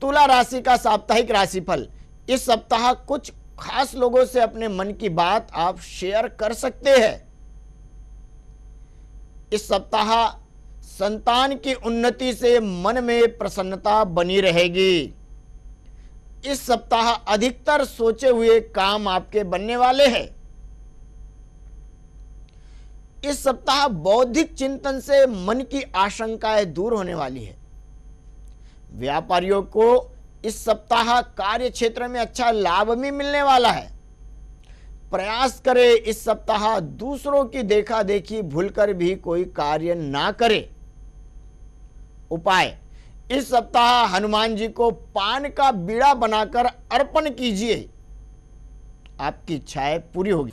तुला राशि का साप्ताहिक राशिफल। इस सप्ताह कुछ खास लोगों से अपने मन की बात आप शेयर कर सकते हैं। इस सप्ताह संतान की उन्नति से मन में प्रसन्नता बनी रहेगी। इस सप्ताह अधिकतर सोचे हुए काम आपके बनने वाले हैं। इस सप्ताह बौद्धिक चिंतन से मन की आशंकाएँ दूर होने वाली है। व्यापारियों को इस सप्ताह कार्य क्षेत्र में अच्छा लाभ भी मिलने वाला है। प्रयास करें इस सप्ताह दूसरों की देखा देखी भूलकर भी कोई कार्य ना करे। उपाय, इस सप्ताह हनुमान जी को पान का बीड़ा बनाकर अर्पण कीजिए। आपकी इच्छाएँ पूरी होगी।